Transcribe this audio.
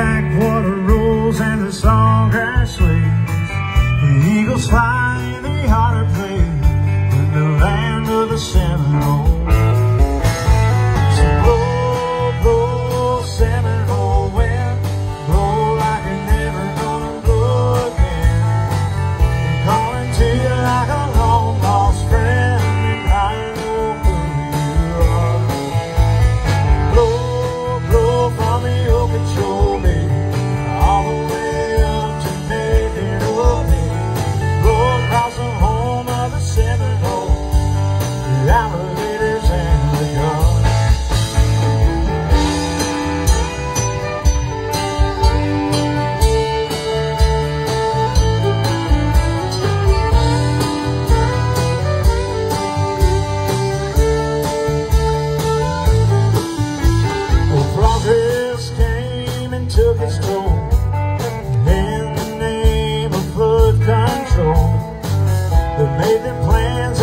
blackwater rolls and the song songgrass sways. The eagles fly. control. That made them plans